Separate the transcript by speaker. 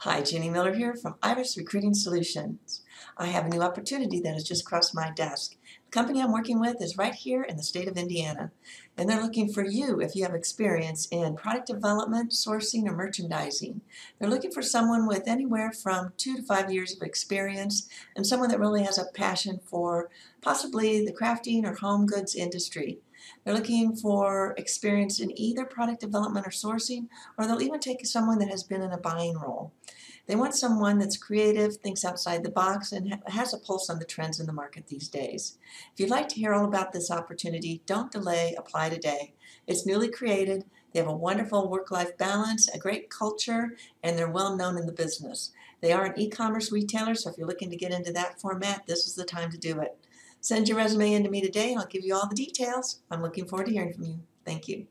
Speaker 1: Hi, Ginny Miller here from Iris Recruiting Solutions. I have a new opportunity that has just crossed my desk. The company I'm working with is right here in the state of Indiana, and they're looking for you if you have experience in product development, sourcing, or merchandising. They're looking for someone with anywhere from two to five years of experience and someone that really has a passion for possibly the crafting or home goods industry. They're looking for experience in either product development or sourcing, or they'll even take someone that has been in a buying role. They want someone that's creative, thinks outside the box, and has a pulse on the trends in the market these days. If you'd like to hear all about this opportunity, don't delay, apply today. It's newly created, they have a wonderful work-life balance, a great culture, and they're well known in the business. They are an e-commerce retailer, so if you're looking to get into that format, this is the time to do it. Send your resume in to me today and I'll give you all the details. I'm looking forward to hearing from you. Thank you.